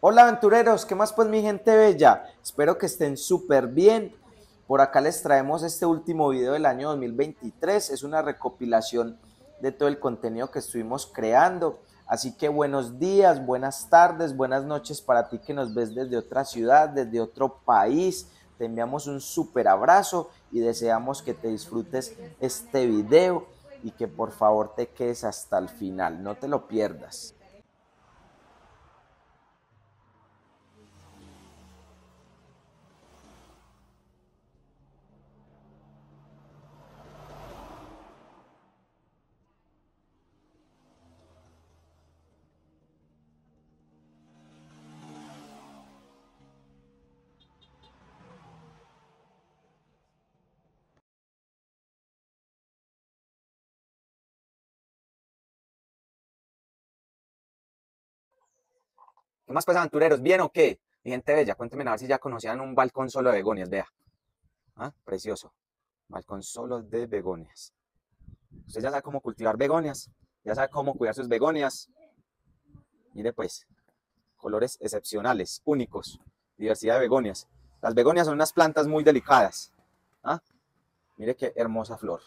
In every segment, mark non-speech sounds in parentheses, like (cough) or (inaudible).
Hola aventureros, ¿qué más pues mi gente bella? Espero que estén súper bien. Por acá les traemos este último video del año 2023. Es una recopilación de todo el contenido que estuvimos creando. Así que buenos días, buenas tardes, buenas noches para ti que nos ves desde otra ciudad, desde otro país. Te enviamos un súper abrazo y deseamos que te disfrutes este video y que por favor te quedes hasta el final, no te lo pierdas. ¿Qué más pues aventureros? ¿Bien o qué? Mi gente bella, cuéntenme a ver si ya conocían un balcón solo de begonias, vea. ¿Ah? Precioso. Balcón solo de begonias. Usted ya sabe cómo cultivar begonias, ya sabe cómo cuidar sus begonias. Mire pues, colores excepcionales, únicos, diversidad de begonias. Las begonias son unas plantas muy delicadas. ¿Ah? Mire qué hermosa flor.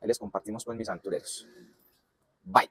Ahí les compartimos pues mis aventureros. Bye.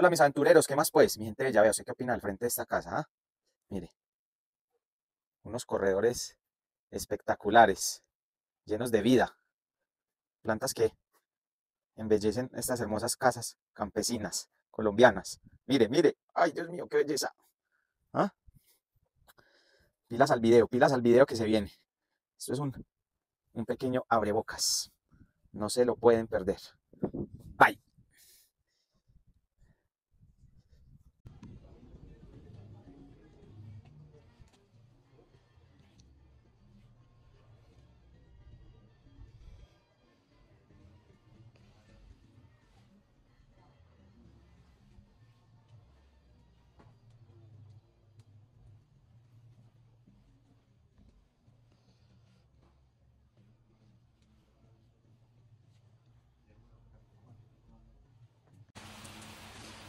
Hola mis aventureros, ¿qué más pues? Mi gente bella, veo, qué opina al frente de esta casa? ah? Mire, unos corredores espectaculares, llenos de vida, plantas que embellecen estas hermosas casas campesinas, colombianas. Mire, mire, ay Dios mío, qué belleza. ¿Ah? Pilas al video, pilas al video que se viene. Esto es un, un pequeño abrebocas. No se lo pueden perder. Bye.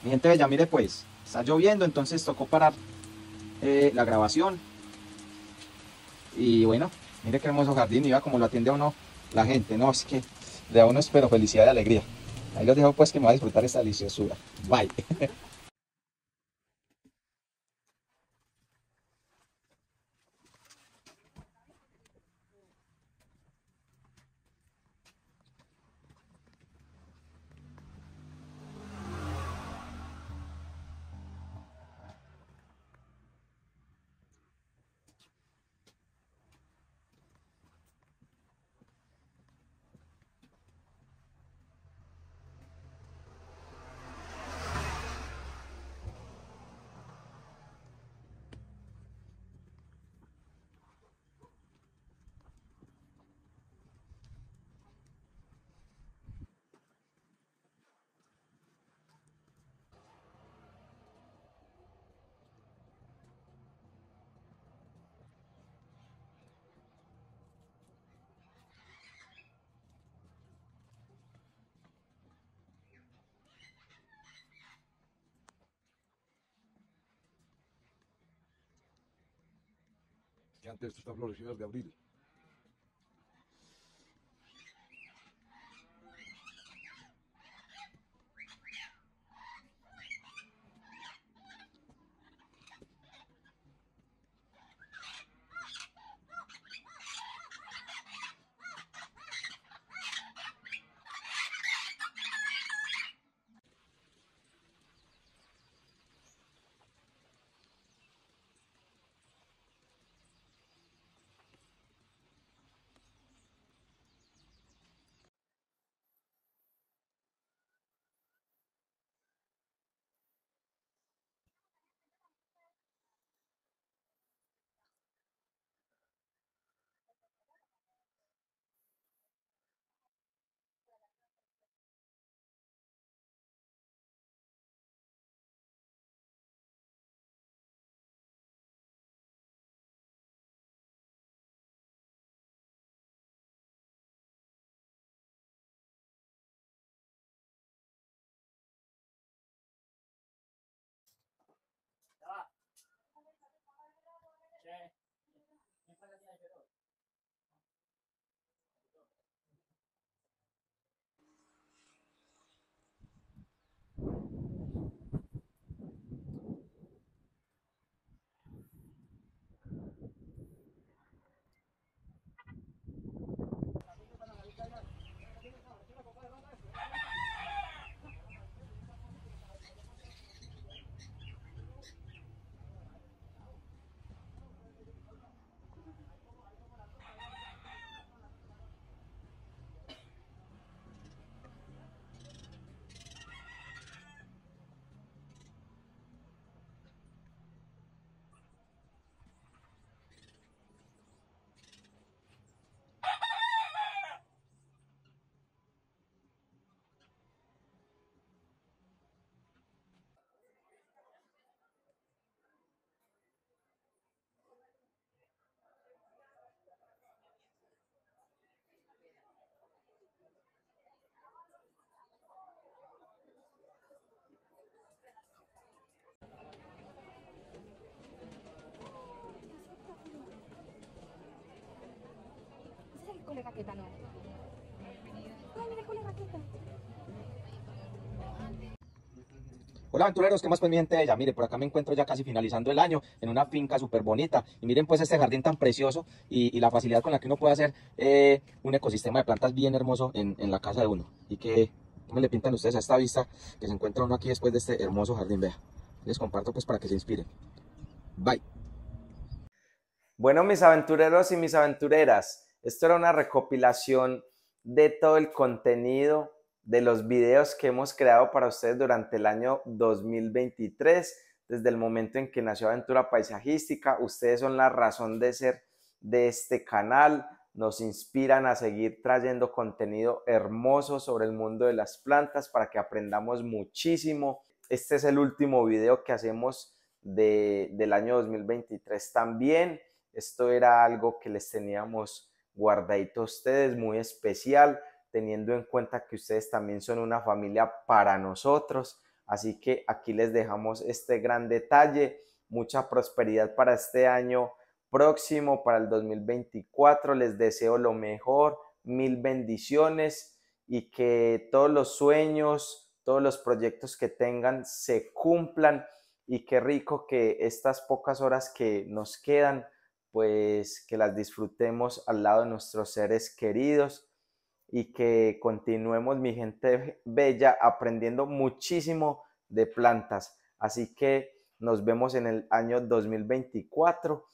Mi gente bella, mire pues, está lloviendo, entonces tocó parar eh, la grabación. Y bueno, mire qué hermoso jardín, y vea cómo lo atiende a uno la gente, no, es que de a uno espero felicidad y alegría. Ahí los dejo pues que me va a disfrutar esta deliciosura. Bye. (laughs) que antes estas florecidas de abril. Cole raqueta, no. Ay, mira el cole raqueta. Hola aventureros, ¿qué más mi gente bella? Mire, por acá me encuentro ya casi finalizando el año en una finca súper bonita. Y miren pues este jardín tan precioso y, y la facilidad con la que uno puede hacer eh, un ecosistema de plantas bien hermoso en, en la casa de uno. Y que, ¿cómo le pintan ustedes a esta vista que se encuentra uno aquí después de este hermoso jardín? Vea, les comparto pues para que se inspiren. Bye. Bueno, mis aventureros y mis aventureras, esto era una recopilación de todo el contenido de los videos que hemos creado para ustedes durante el año 2023, desde el momento en que nació Aventura Paisajística. Ustedes son la razón de ser de este canal, nos inspiran a seguir trayendo contenido hermoso sobre el mundo de las plantas para que aprendamos muchísimo. Este es el último video que hacemos de, del año 2023 también. Esto era algo que les teníamos guardadito a ustedes, muy especial teniendo en cuenta que ustedes también son una familia para nosotros. Así que aquí les dejamos este gran detalle. Mucha prosperidad para este año próximo, para el 2024. Les deseo lo mejor, mil bendiciones y que todos los sueños, todos los proyectos que tengan se cumplan y qué rico que estas pocas horas que nos quedan, pues que las disfrutemos al lado de nuestros seres queridos y que continuemos, mi gente bella, aprendiendo muchísimo de plantas. Así que nos vemos en el año 2024.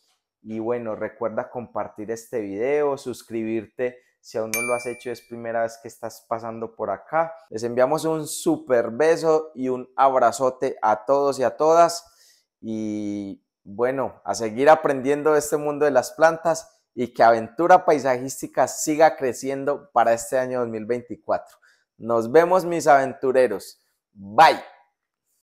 Y bueno, recuerda compartir este video, suscribirte si aún no lo has hecho, es primera vez que estás pasando por acá. Les enviamos un super beso y un abrazote a todos y a todas. Y bueno, a seguir aprendiendo de este mundo de las plantas y que Aventura Paisajística siga creciendo para este año 2024. Nos vemos mis aventureros. Bye.